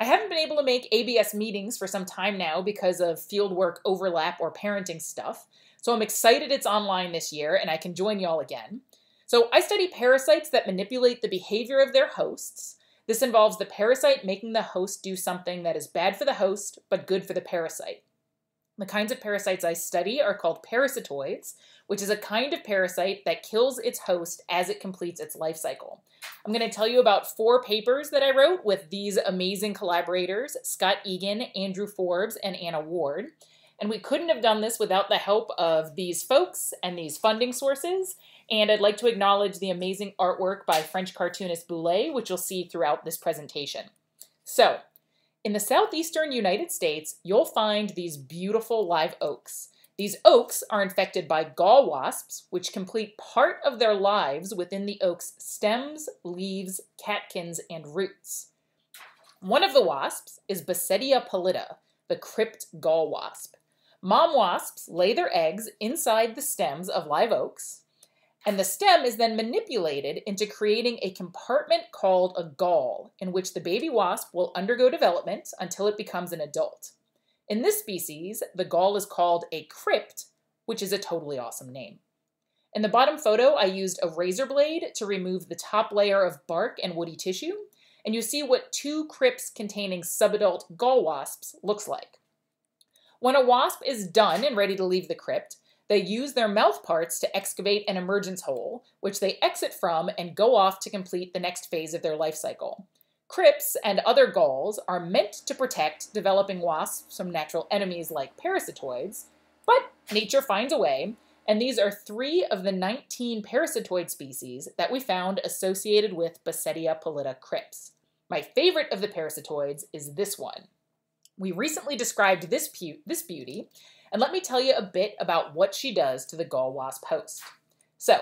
I haven't been able to make ABS meetings for some time now because of fieldwork overlap or parenting stuff. So I'm excited it's online this year and I can join y'all again. So I study parasites that manipulate the behavior of their hosts. This involves the parasite making the host do something that is bad for the host but good for the parasite. The kinds of parasites I study are called parasitoids, which is a kind of parasite that kills its host as it completes its life cycle. I'm going to tell you about four papers that I wrote with these amazing collaborators Scott Egan, Andrew Forbes, and Anna Ward. And we couldn't have done this without the help of these folks and these funding sources. And I'd like to acknowledge the amazing artwork by French cartoonist Boulet, which you'll see throughout this presentation. So, in the southeastern United States, you'll find these beautiful live oaks. These oaks are infected by gall wasps, which complete part of their lives within the oak's stems, leaves, catkins, and roots. One of the wasps is Bassettia pallida, the crypt gall wasp. Mom wasps lay their eggs inside the stems of live oaks, and the stem is then manipulated into creating a compartment called a gall, in which the baby wasp will undergo development until it becomes an adult. In this species, the gall is called a crypt, which is a totally awesome name. In the bottom photo, I used a razor blade to remove the top layer of bark and woody tissue, and you see what two crypts containing subadult gall wasps looks like. When a wasp is done and ready to leave the crypt, they use their mouth parts to excavate an emergence hole, which they exit from and go off to complete the next phase of their life cycle. Crypts and other galls are meant to protect developing wasps from natural enemies like parasitoids, but nature finds a way, and these are three of the 19 parasitoid species that we found associated with Bassettia pallida crypts. My favorite of the parasitoids is this one. We recently described this, this beauty and let me tell you a bit about what she does to the gall wasp host. So,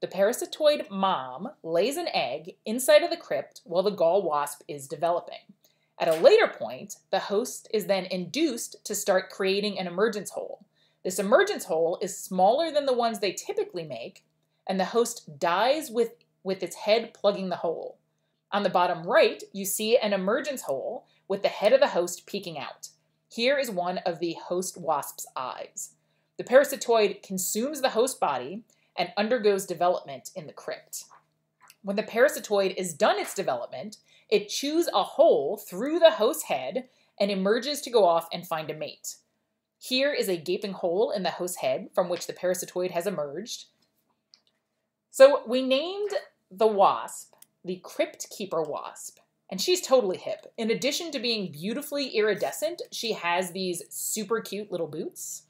the parasitoid mom lays an egg inside of the crypt while the gall wasp is developing. At a later point, the host is then induced to start creating an emergence hole. This emergence hole is smaller than the ones they typically make, and the host dies with, with its head plugging the hole. On the bottom right, you see an emergence hole with the head of the host peeking out. Here is one of the host wasp's eyes. The parasitoid consumes the host body and undergoes development in the crypt. When the parasitoid is done its development, it chews a hole through the host head and emerges to go off and find a mate. Here is a gaping hole in the host head from which the parasitoid has emerged. So we named the wasp the Crypt Keeper wasp and she's totally hip. In addition to being beautifully iridescent, she has these super cute little boots.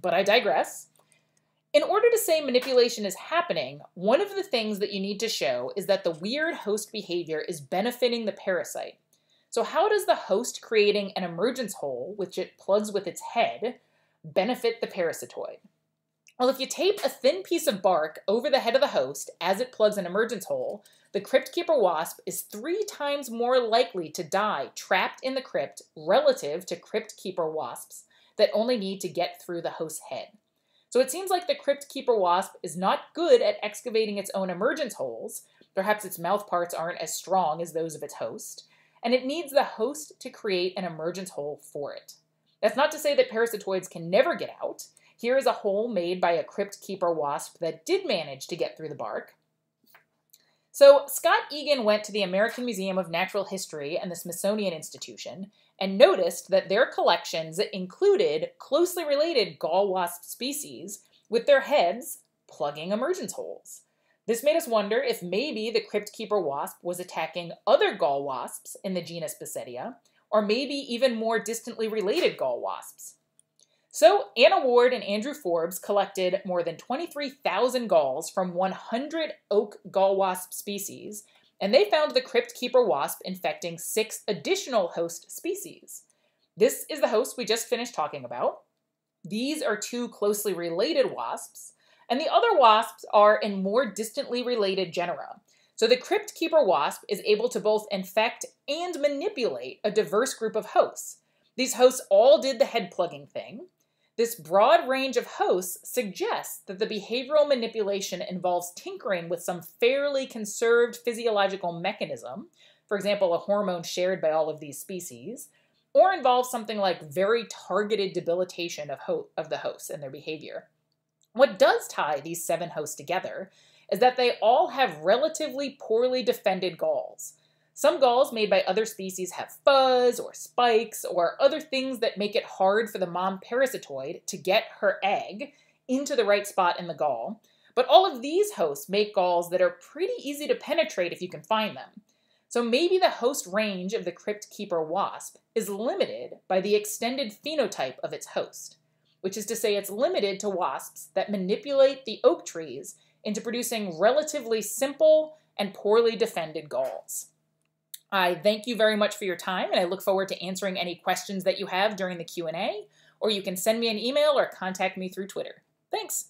But I digress. In order to say manipulation is happening, one of the things that you need to show is that the weird host behavior is benefiting the parasite. So how does the host creating an emergence hole, which it plugs with its head, benefit the parasitoid? Well, if you tape a thin piece of bark over the head of the host as it plugs an emergence hole, the crypt keeper wasp is three times more likely to die trapped in the crypt relative to crypt keeper wasps that only need to get through the host's head. So it seems like the crypt keeper wasp is not good at excavating its own emergence holes, perhaps its mouth parts aren't as strong as those of its host, and it needs the host to create an emergence hole for it. That's not to say that parasitoids can never get out. Here is a hole made by a crypt keeper wasp that did manage to get through the bark. So Scott Egan went to the American Museum of Natural History and the Smithsonian Institution and noticed that their collections included closely related gall wasp species with their heads plugging emergence holes. This made us wonder if maybe the crypt keeper wasp was attacking other gall wasps in the genus Bassettia, or maybe even more distantly related gall wasps. So, Anna Ward and Andrew Forbes collected more than 23,000 galls from 100 oak gall wasp species, and they found the crypt keeper wasp infecting six additional host species. This is the host we just finished talking about. These are two closely related wasps, and the other wasps are in more distantly related genera. So the crypt keeper wasp is able to both infect and manipulate a diverse group of hosts. These hosts all did the head plugging thing, this broad range of hosts suggests that the behavioral manipulation involves tinkering with some fairly conserved physiological mechanism, for example, a hormone shared by all of these species, or involves something like very targeted debilitation of, ho- of the hosts and their behavior. What does tie these seven hosts together is that they all have relatively poorly defended galls. Some galls made by other species have fuzz or spikes or other things that make it hard for the mom parasitoid to get her egg into the right spot in the gall. But all of these hosts make galls that are pretty easy to penetrate if you can find them. So maybe the host range of the crypt keeper wasp is limited by the extended phenotype of its host, which is to say it's limited to wasps that manipulate the oak trees into producing relatively simple and poorly defended galls. I thank you very much for your time and I look forward to answering any questions that you have during the Q&A or you can send me an email or contact me through Twitter. Thanks.